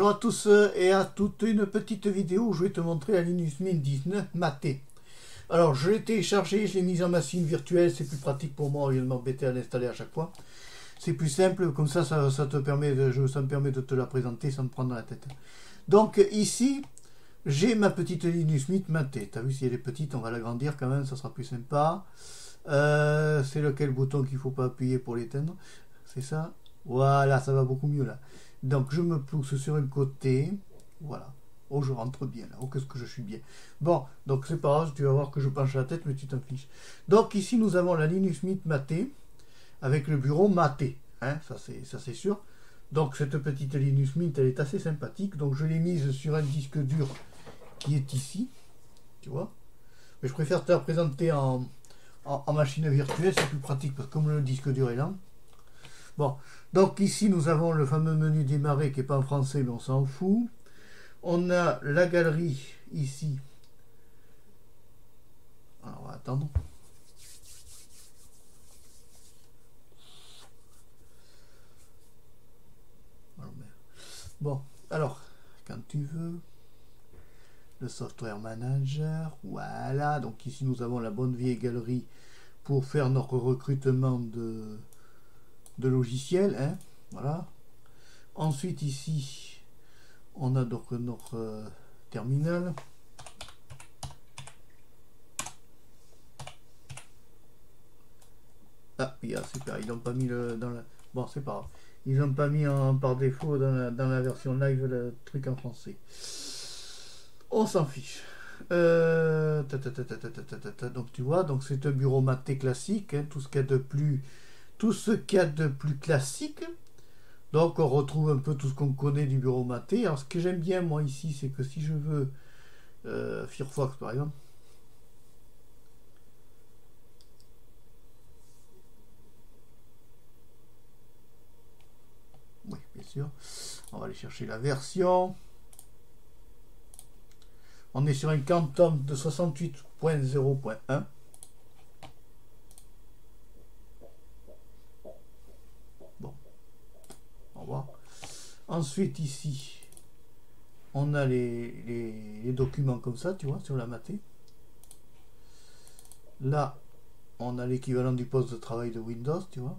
Bonjour à tous et à toutes, une petite vidéo où je vais te montrer la Linux Mint 19 maté. Alors je l'ai téléchargé, je l'ai mis en machine virtuelle, c'est plus pratique pour moi au lieu de m'embêter à l'installer à chaque fois. C'est plus simple, comme ça, ça, te permet de, ça me permet de te la présenter sans me prendre la tête. Donc ici, j'ai ma petite Linux Mint maté. T'as vu si elle est petite, on va l'agrandir quand même, ça sera plus sympa. Euh, c'est lequel bouton qu'il faut pas appuyer pour l'éteindre? C'est ça? Voilà, ça va beaucoup mieux là. Donc je me pousse sur un côté. Voilà. Oh, je rentre bien là. Oh, qu'est-ce que je suis bien. Bon, donc c'est pas grave, tu vas voir que je penche la tête, mais tu t'en fiches. Donc ici, nous avons la Linux Mint Maté avec le bureau Maté. Hein, ça c'est sûr. Donc cette petite Linux Mint, elle est assez sympathique. Donc je l'ai mise sur un disque dur qui est ici. Tu vois Mais je préfère te la présenter en, en machine virtuelle, c'est plus pratique parce que comme le disque dur est lent. Bon, donc ici nous avons le fameux menu démarrer qui n'est pas en français mais on s'en fout. On a la galerie ici. Alors on va attendre. Bon, alors, quand tu veux, le software manager, voilà, donc ici nous avons la bonne vieille galerie pour faire notre recrutement de, de logiciels. Hein, voilà. Ensuite, ici, on a donc notre euh, terminal. Ah, bien, super, ils n'ont pas mis le, dans la... Bon, c'est pas grave. Ils n'ont pas mis en, par défaut dans la, dans la, version live le truc en français. On s'en fiche. Donc tu vois, donc c'est un bureau maté classique, hein, tout ce qu'il y a de plus tout ce qu'il y a de plus classique. Donc on retrouve un peu tout ce qu'on connaît du bureau maté. Alors ce que j'aime bien moi ici, c'est que si je veux euh, Firefox par exemple, oui bien sûr, on va aller chercher la version. On est sur un quantum de 68.0.1. Ensuite, ici, on a les, documents comme ça, tu vois, sur la maté. Là, on a l'équivalent du poste de travail de Windows, tu vois.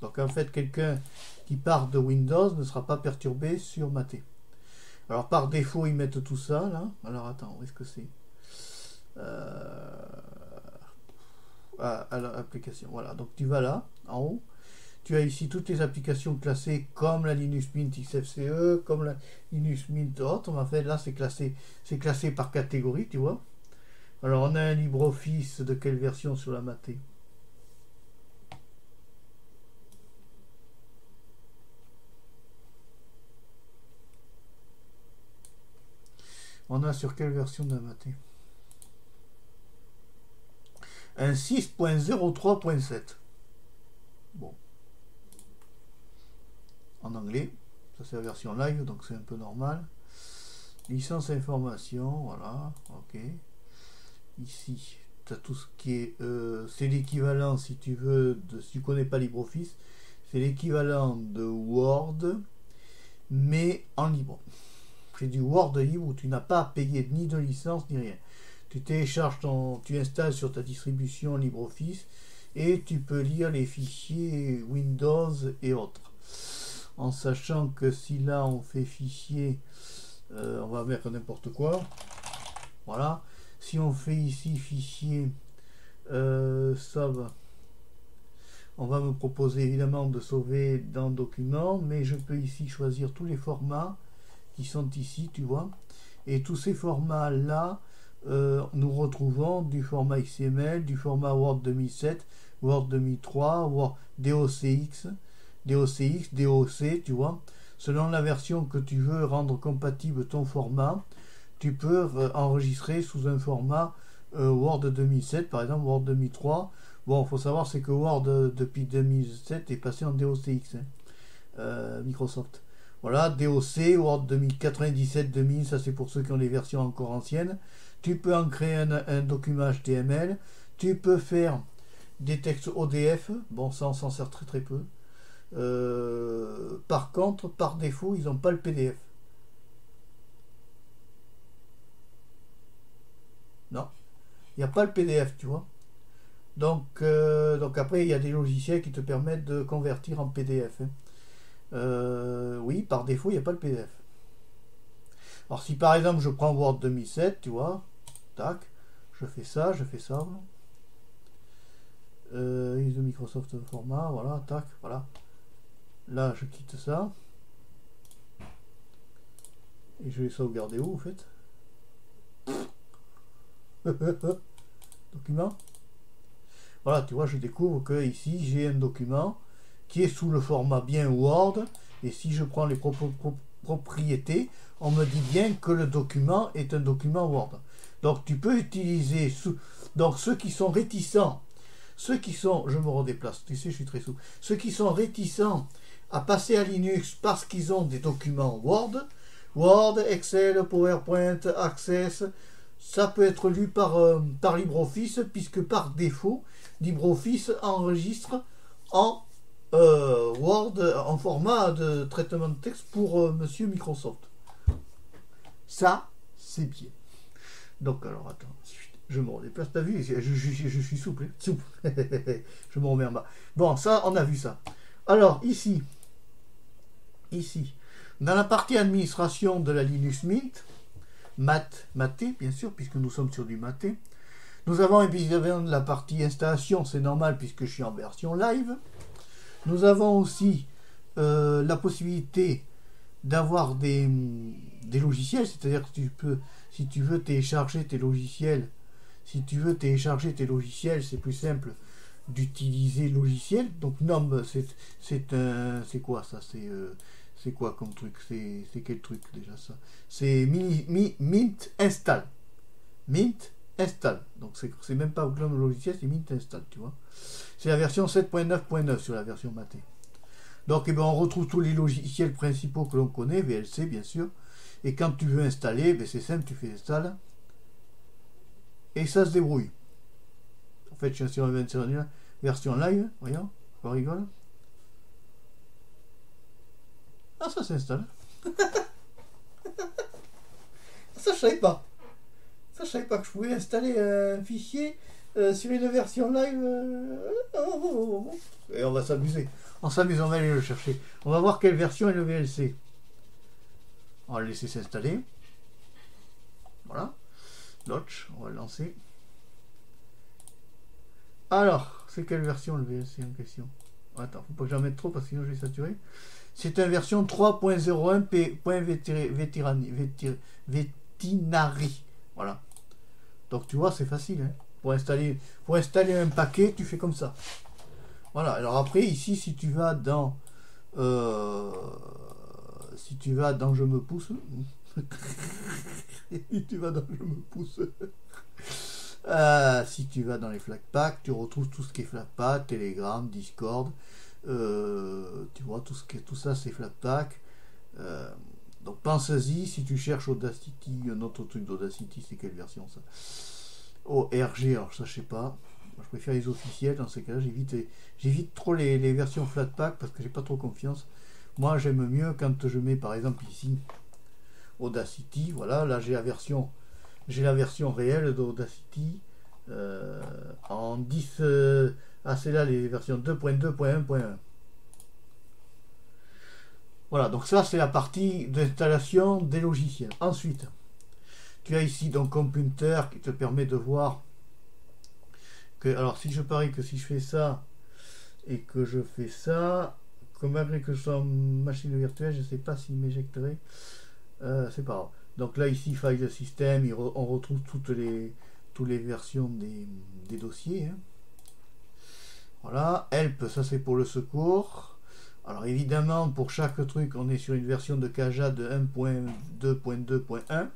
Donc en fait, quelqu'un qui part de Windows ne sera pas perturbé sur maté. Alors par défaut, ils mettent tout ça là. Alors attends, où est-ce que c'est? Euh... à l'application. Voilà, donc tu vas là, en haut. Tu as ici toutes les applications classées comme la Linux Mint XFCE, comme la Linux Mint autre. En fait, là, c'est classé, c'est classé par catégorie, tu vois. Alors, on a un LibreOffice de quelle version sur la Maté? On a sur quelle version de la Maté? Un 6.03.7. Bon en anglais. Ça c'est la version live, donc c'est un peu normal. Licence information, voilà, ok. Ici, tu as tout ce qui est... Euh, c'est l'équivalent, si tu veux, de, si tu connais pas LibreOffice, c'est l'équivalent de Word, mais en libre. C'est du Word libre où tu n'as pas à payer ni de licence ni rien. Tu télécharges ton... Tu installes sur ta distribution LibreOffice et tu peux lire les fichiers Windows et autres en sachant que si là on fait fichier, euh, on va mettre n'importe quoi, voilà, si on fait ici fichier euh, sauve, on va me proposer évidemment de sauver dans document, mais je peux ici choisir tous les formats qui sont ici, tu vois, et tous ces formats là, euh, nous retrouvons du format XML, du format Word 2007, Word 2003, Word DOCX, DOCX, DOC, tu vois. Selon la version que tu veux rendre compatible ton format, tu peux euh, enregistrer sous un format euh, Word 2007, par exemple Word 2003. Bon, il faut savoir, c'est que Word euh, depuis 2007 est passé en DOCX, hein. Microsoft. Voilà, DOC, Word 2097-2000, ça c'est pour ceux qui ont les versions encore anciennes. Tu peux en créer un, un document HTML. Tu peux faire des textes ODF. Bon, ça on s'en sert très très peu. Euh, par contre, par défaut, ils n'ont pas le PDF. Non. Il n'y a pas le PDF, tu vois. Donc, euh, donc après, il y a des logiciels qui te permettent de convertir en PDF. Hein. Euh, oui, par défaut, il n'y a pas le PDF. Alors si par exemple je prends Word 2007, tu vois, tac, je fais ça, je fais ça. Euh, ISO Microsoft Format, voilà, tac, voilà. Là, je quitte ça. Et je vais sauvegarder où, en fait? Document? Voilà, tu vois, je découvre que ici, j'ai un document qui est sous le format bien Word. Et si je prends les propriétés, on me dit bien que le document est un document Word. Donc tu peux utiliser, donc ceux qui sont réticents, ceux qui sont, je me redéplace, tu sais, je suis très sous, ceux qui sont réticents à passer à Linux parce qu'ils ont des documents Word, Word, Excel, PowerPoint, Access, ça peut être lu par, euh, par LibreOffice, puisque par défaut, LibreOffice enregistre en euh, Word, en format de traitement de texte pour euh, Monsieur Microsoft. Ça, c'est bien. Donc, alors, attends, je me redéplace, t'as vu, je, je, suis souple, hein. souple. je me remets en bas. Bon, ça, on a vu ça. Alors, ici, ici, dans la partie administration de la Linux Mint, Mat, Maté, bien sûr, puisque nous sommes sur du Maté, nous avons évidemment la partie installation, c'est normal puisque je suis en version live. Nous avons aussi euh, la possibilité d'avoir des, logiciels, c'est-à-dire que tu peux, si tu veux télécharger tes logiciels, si tu veux télécharger tes logiciels, c'est plus simple d'utiliser logiciel. Donc NOM, c'est quoi ça? C'est euh, c'est quoi comme truc? C'est quel truc déjà ça? C'est Mint Install. Mint Install. Donc c'est même pas le logiciel, c'est Mint Install, tu vois. C'est la version 7.9.9 sur la version Maté. Donc eh ben, on retrouve tous les logiciels principaux que l'on connaît, VLC bien sûr. Et quand tu veux installer, ben, c'est simple, tu fais install. Et ça se débrouille. En fait, je suis sur la version live, voyons, on rigole. Ah, ça s'installe. ça, je savais pas. Ça, je savais pas que je pouvais installer un fichier euh, sur une version live. Euh, oh, oh, oh, Et on va s'amuser. On s'amuse, on va aller le chercher. On va voir quelle version est le VLC. On va le laisser s'installer. Voilà. Notch, on va le lancer. Alors, c'est quelle version le VLC en question? Attends, faut pas que j'en mette trop parce que sinon je vais saturer. C'est une version 3.01 Voilà. Donc tu vois, c'est facile. Hein. Pour, installer, pour installer un paquet, tu fais comme ça. Voilà. Alors après, ici, si tu vas dans... Euh, si tu vas dans Je me pousse... si tu vas dans Je me pousse... Euh, si tu vas dans les Flatpak, tu retrouves tout ce qui est Flatpak, Telegram, Discord, euh, tu vois, tout, ce qui, tout ça c'est Flatpak. Euh, donc pense-y, si tu cherches Audacity, un autre truc d'Audacity, c'est quelle version ça? ORG, alors ça je sais pas. je préfère les officiels dans ces cas-là, j'évite, j'évite trop les, les, versions Flatpak parce que j'ai pas trop confiance. Moi j'aime mieux quand je mets par exemple ici Audacity, voilà, là j'ai la version j'ai la version réelle d'Audacity euh, en 10 ah, c'est là les versions 2.2.1.1. Voilà, donc ça c'est la partie d'installation des logiciels. Ensuite, tu as ici donc Computer qui te permet de voir que, alors si je parie que si je fais ça et que je fais ça, comme malgré que je sois en machine virtuelle, je ne sais pas s'il m'éjecterait. Euh, c'est pas grave. Donc là ici, file system, on retrouve toutes les, toutes les versions des, dossiers. Hein. Voilà, help, ça c'est pour le secours. Alors évidemment, pour chaque truc, on est sur une version de Kaja de 1.2.2.1.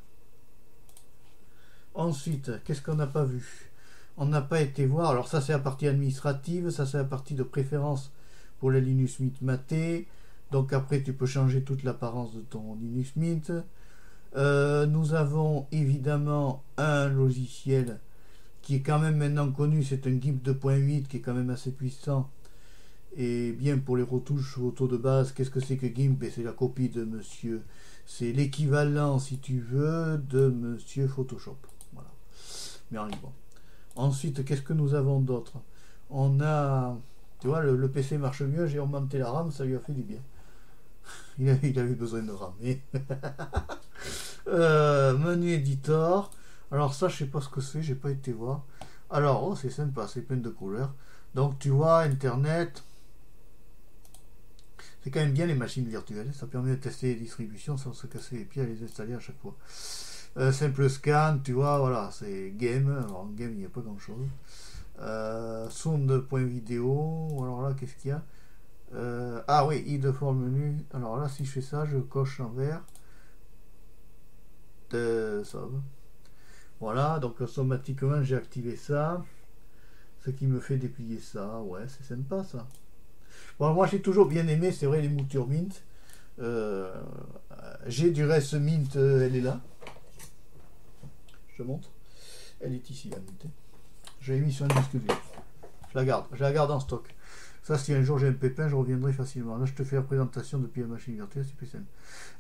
Ensuite, qu'est-ce qu'on n'a pas vu? On n'a pas été voir, alors ça c'est la partie administrative, ça c'est la partie de préférence pour le Linux Mint Maté. Donc après, tu peux changer toute l'apparence de ton Linux Mint. Euh, nous avons évidemment un logiciel qui est quand même maintenant connu, c'est un GIMP 2.8 qui est quand même assez puissant. Et bien pour les retouches photo de base, qu'est-ce que c'est que GIMP? Ben, C'est la copie de monsieur. C'est l'équivalent, si tu veux, de monsieur Photoshop. Voilà. mais en. Ensuite, qu'est-ce que nous avons d'autre? On a, tu vois, le, PC marche mieux, j'ai augmenté la RAM, ça lui a fait du bien. Il, a, il avait besoin de RAM. Euh, menu éditeur. Alors ça, je sais pas ce que c'est, j'ai pas été voir. Alors, oh, c'est sympa, c'est plein de couleurs. Donc tu vois, Internet, c'est quand même bien les machines virtuelles. Ça permet de tester les distributions sans se casser les pieds à les installer à chaque fois. Euh, simple scan, tu vois, voilà, c'est game. Alors en game, il n'y a pas grand chose. Euh, point vidéo. Alors là, qu'est-ce qu'il y a? Euh, Ah oui, i de menu. Alors là, si je fais ça, je coche en vert. De sauve. Voilà, donc automatiquement j'ai activé ça. Ce qui me fait déplier ça. Ouais, c'est sympa ça. Bon, moi j'ai toujours bien aimé, c'est vrai, les moutures Mint. Euh, j'ai du reste Mint, euh, elle est là. Je montre. Elle est ici, la Mint. Je l'ai mis sur un disque dur. Je la garde, je la garde en stock. Ça, si un jour j'ai un pépin, je reviendrai facilement. Là, je te fais la présentation depuis la machine virtuelle, c'est plus simple.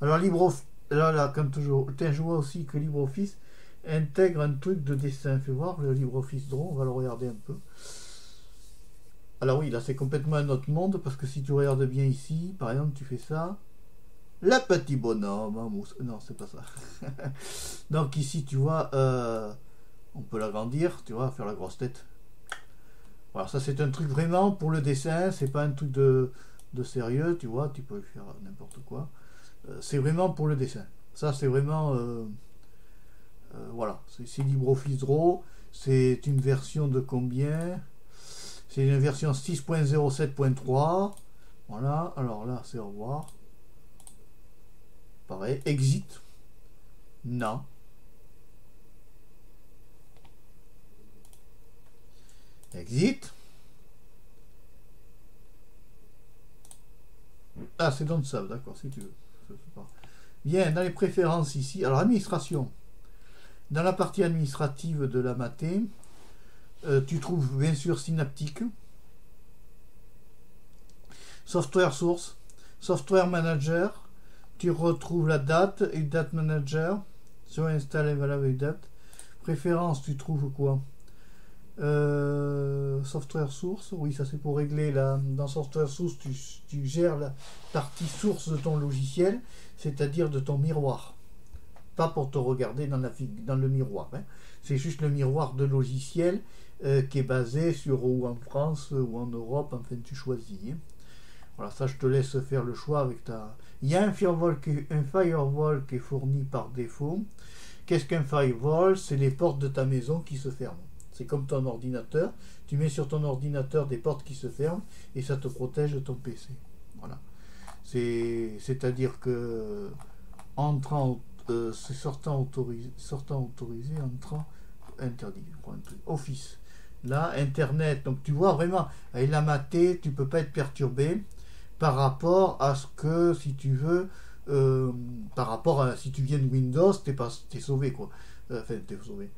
Alors, LibreOffice, là, là, comme toujours, je vois aussi que LibreOffice intègre un truc de dessin. Fais voir le LibreOffice Draw, on va le regarder un peu. Alors oui, là c'est complètement un autre monde parce que si tu regardes bien ici, par exemple, tu fais ça. Le petit bonhomme hein, mousse. Non, c'est pas ça. Donc ici, tu vois, euh, on peut l'agrandir, tu vois, faire la grosse tête. Voilà, ça c'est un truc vraiment pour le dessin, c'est pas un truc de, sérieux, tu vois, tu peux faire n'importe quoi. Euh, c'est vraiment pour le dessin. Ça c'est vraiment... Euh, voilà, c'est LibreOffice Draw. C'est une version de combien? C'est une version 6.07.3. Voilà, alors là, c'est au revoir. Pareil, exit. Non. Exit. Ah, c'est dans ça, d'accord, si tu veux. Bien, dans les préférences ici. Alors, administration. Dans la partie administrative de la maté, euh, tu trouves bien sûr Synaptic, Software Source, Software Manager, tu retrouves la date et Date Manager, sur Install et Date. Préférence, tu trouves quoi? Euh, Software Source, oui, ça c'est pour régler la. Dans Software Source, tu, gères la partie source de ton logiciel, c'est-à-dire de ton miroir. Pas pour te regarder dans, la, dans le miroir. Hein. C'est juste le miroir de logiciel euh, qui est basé sur ou en France ou en Europe, enfin tu choisis. Hein. Voilà, ça je te laisse faire le choix avec ta. Il y a un firewall qui, un firewall qui est fourni par défaut. Qu'est-ce qu'un firewall? C'est les portes de ta maison qui se ferment. C'est comme ton ordinateur. Tu mets sur ton ordinateur des portes qui se ferment et ça te protège de ton PC. Voilà. C'est-à-dire que entrant, euh, sortant autorisé, sortant autorisé, entrant interdit. Office. Là, Internet. Donc tu vois vraiment, avec la maté, tu peux pas être perturbé par rapport à ce que, si tu veux, euh, par rapport à si tu viens de Windows, t'es sauvé quoi. Euh, enfin, t'es sauvé.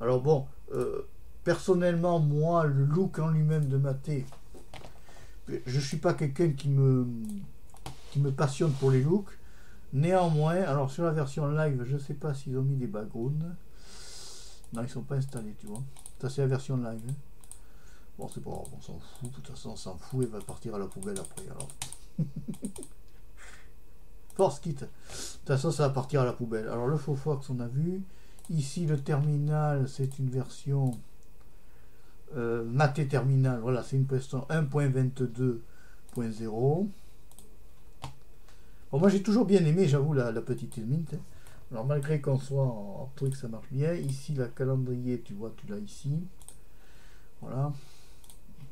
Alors bon, euh, personnellement, moi, le look en lui-même de maté, je suis pas quelqu'un qui me qui me passionne pour les looks. Néanmoins, alors sur la version live, je sais pas s'ils ont mis des backgrounds. Non, ils sont pas installés, tu vois. Ça, c'est la version live. Bon, c'est pas on s'en fout. De toute façon, on s'en fout. Il va partir à la poubelle après, alors. Force kit. De toute façon, ça va partir à la poubelle. Alors, le faux Fox, on a vu. Ici, le terminal, c'est une version euh, maté terminal. Voilà, c'est une version 1.22.0. Bon, moi, j'ai toujours bien aimé, j'avoue, la, petite Mint. Hein. Alors malgré qu'on soit en, truc, ça marche bien. Ici, la calendrier, tu vois, tu l'as ici. Voilà.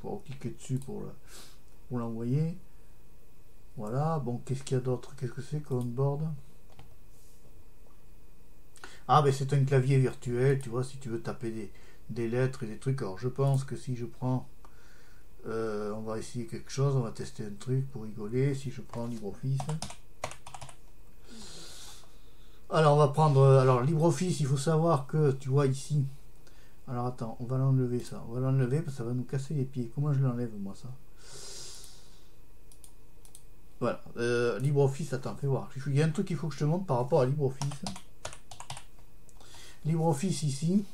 Pour cliquer dessus pour l'envoyer. voilà. Bon, qu'est-ce qu'il y a d'autre? Qu'est-ce que c'est comme board? Ah, ben c'est un clavier virtuel, tu vois, si tu veux taper des, des lettres et des trucs. Alors je pense que si je prends... Euh, on va essayer quelque chose, on va tester un truc pour rigoler. Si je prends LibreOffice... Alors on va prendre euh, alors LibreOffice, il faut savoir que tu vois ici. Alors attends, on va l'enlever ça. On va l'enlever parce que ça va nous casser les pieds. Comment je l'enlève moi ça? Voilà. Euh, LibreOffice, attends, fais voir. Il y a un truc qu'il faut que je te montre par rapport à LibreOffice. LibreOffice ici.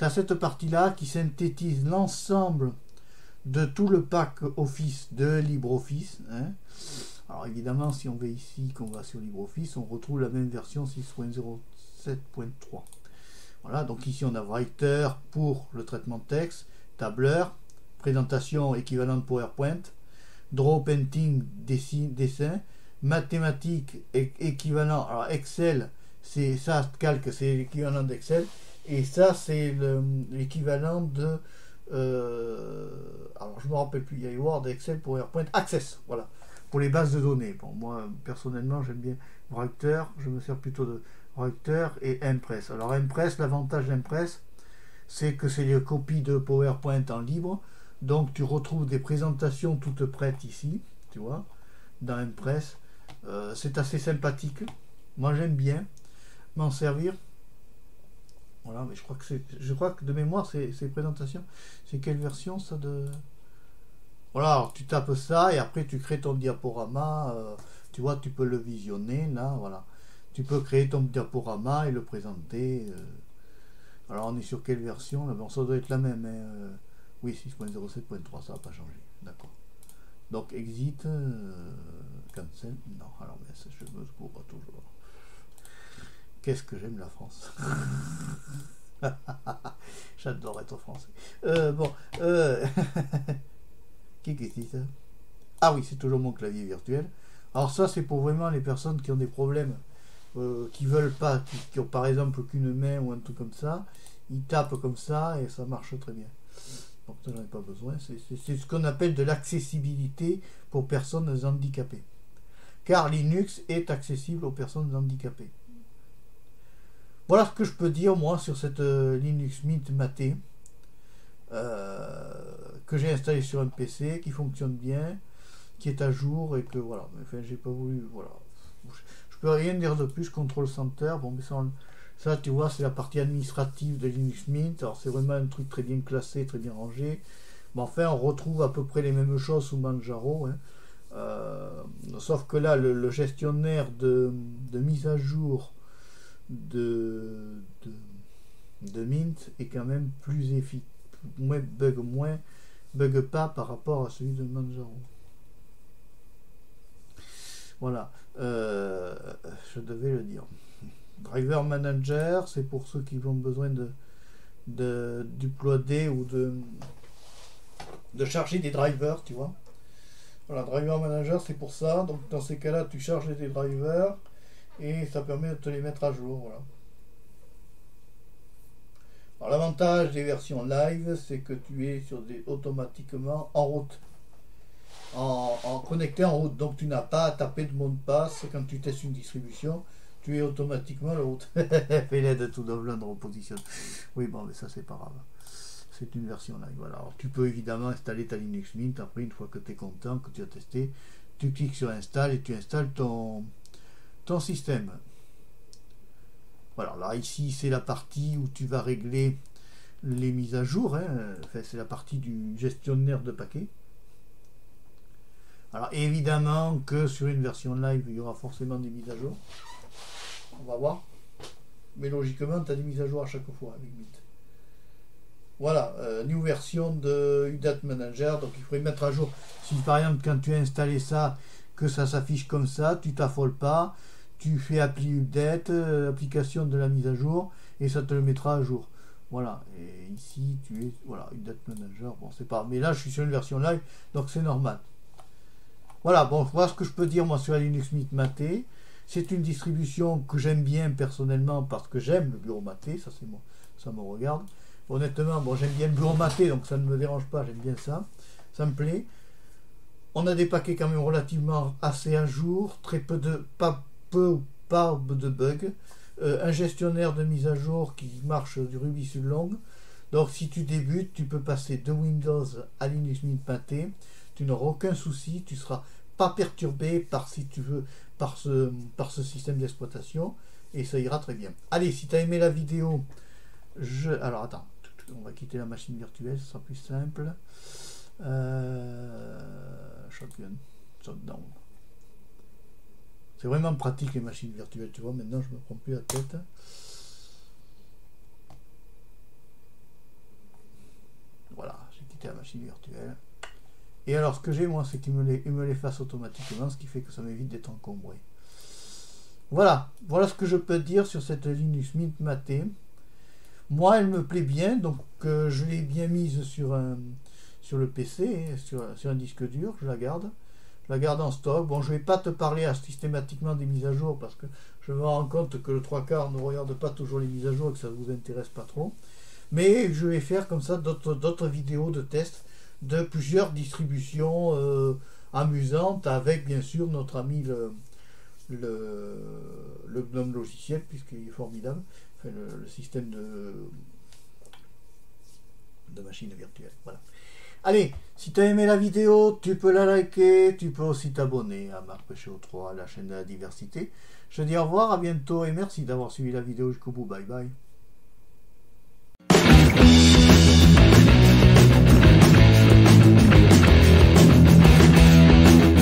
Tu as cette partie-là qui synthétise l'ensemble de tout le pack Office de LibreOffice. Hein. Alors évidemment, si on va ici, qu'on va sur LibreOffice, on retrouve la même version 6.07.3. Voilà, donc ici on a Writer pour le traitement de texte, tableur, présentation équivalente PowerPoint, draw painting, dessin, mathématiques équivalent, alors Excel, c'est ça, calque, c'est l'équivalent d'Excel, et ça c'est l'équivalent de, euh, alors je me rappelle plus, il y a Word, Excel, PowerPoint, Access, voilà, pour les bases de données. Bon, moi personnellement j'aime bien Writer, je me sers plutôt de Writer et Impress. Alors Impress, l'avantage d'Impress, c'est que c'est les copies de PowerPoint en libre, donc tu retrouves des présentations toutes prêtes ici, tu vois, dans Impress. Euh, c'est assez sympathique. Moi j'aime bien m'en servir. Voilà, mais je crois que c'est. Je crois que de mémoire, ces, ces présentations, c'est quelle version ça de. Voilà, alors tu tapes ça et après tu crées ton diaporama. Euh, tu vois, tu peux le visionner là, voilà. Tu peux créer ton diaporama et le présenter. Euh. Alors on est sur quelle version là? Bon, Ça doit être la même. Hein, oui, 6.07.3, ça n'a pas changé. D'accord. Donc exit, euh, cancel. Non, alors mais je me couvre toujours. Qu'est-ce que j'aime la France. J'adore être français. Euh, bon, euh, qui qui dit ça? Ah oui, c'est toujours mon clavier virtuel. Alors ça, c'est pour vraiment les personnes qui ont des problèmes, euh, qui veulent pas, qui, qui, ont par exemple qu'une main ou un truc comme ça. Ils tapent comme ça et ça marche très bien donc j'en ai pas besoin. C'est ce qu'on appelle de l'accessibilité pour personnes handicapées. Car Linux est accessible aux personnes handicapées. Voilà ce que je peux dire moi sur cette euh, Linux Mint Maté euh, que j'ai installé sur un PC qui fonctionne bien, qui est à jour et que voilà. Enfin, j'ai pas voulu. Voilà. Je peux rien dire de plus. Control Center. Bon, mais ça, ça, tu vois, c'est la partie administrative de Linux Mint. Alors, c'est vraiment un truc très bien classé, très bien rangé. Mais enfin, on retrouve à peu près les mêmes choses sous Manjaro. Hein. Euh, sauf que là, le, gestionnaire de, mise à jour de, Mint est quand même plus efficace. Moins, bug moins, bug pas par rapport à celui de Manjaro. Voilà, euh, je devais le dire. Driver Manager, c'est pour ceux qui ont besoin de, de déployer ou de, de charger des drivers, tu vois. Voilà, Driver Manager, c'est pour ça. Donc, dans ces cas-là, tu charges des drivers et ça permet de te les mettre à jour. Voilà. Alors, l'avantage des versions live, c'est que tu es sur des, automatiquement en route. En, connecté en route. Donc, tu n'as pas à taper de mot de passe quand tu testes une distribution tu es automatiquement l'autre. Fais l'aide tout de repositionne. Oui, bon, mais ça, c'est pas grave. C'est une version live. Voilà. Alors, tu peux évidemment installer ta Linux Mint. Après, une fois que tu es content, que tu as testé, tu cliques sur Install et tu installes ton, système. Voilà, là, ici, c'est la partie où tu vas régler les mises à jour. Hein. C'est la partie du gestionnaire de paquets. Alors évidemment que sur une version live, il y aura forcément des mises à jour on va voir. Mais logiquement, tu as des mises à jour à chaque fois avec Mint. Voilà, euh, new version de UDAT Manager. Donc il faudrait mettre à jour. Si par exemple, quand tu as installé ça, que ça s'affiche comme ça, tu t'affoles pas, tu fais appli update, euh, application de la mise à jour, et ça te le mettra à jour. Voilà, et ici tu es, voilà, UDAT Manager, bon c'est pas, mais là je suis sur une version live, donc c'est normal. Voilà, bon, voilà ce que je peux dire moi sur la Linux Mint Maté. C'est une distribution que j'aime bien personnellement parce que j'aime le bureau maté, ça c'est moi, ça me regarde. Honnêtement, bon, j'aime bien le bureau maté, donc ça ne me dérange pas, j'aime bien ça, ça me plaît. On a des paquets quand même relativement assez à jour, très peu de, pas peu ou pas de bugs. Euh, un gestionnaire de mise à jour qui marche du Ruby sur long. Donc si tu débutes, tu peux passer de Windows à Linux Mint Maté. Tu n'auras aucun souci, tu seras pas perturbé par si tu veux par ce, système d'exploitation et ça ira très bien. Allez, si tu as aimé la vidéo, je. Alors attends, on va quitter la machine virtuelle, ce sera plus simple. Euh, shotgun. C'est vraiment pratique les machines virtuelles, tu vois. Maintenant, je me prends plus la tête. quitter la machine virtuelle. Et alors ce que j'ai moi c'est qu'il me, les, fasse automatiquement, ce qui fait que ça m'évite d'être encombré. Voilà, voilà ce que je peux dire sur cette Linux Mint Mate. Moi elle me plaît bien, donc euh, je l'ai bien mise sur, le PC, hein, sur un disque dur, je la garde la garde en stock. Bon, je ne vais pas te parler systématiquement des mises à jour parce que je me rends compte que le trois quarts ne regarde pas toujours les mises à jour et que ça ne vous intéresse pas trop. Mais je vais faire comme ça d'autres vidéos de tests de plusieurs distributions euh, amusantes avec bien sûr notre ami le, le, GNOME logiciel puisqu'il est formidable, le, système de, de machine virtuelle. Voilà. Allez, si tu as aimé la vidéo, tu peux la liker, tu peux aussi t'abonner à Marc Pécho 3, la chaîne de la diversité. Je te dis au revoir, à bientôt et merci d'avoir suivi la vidéo jusqu'au bout. Bye bye.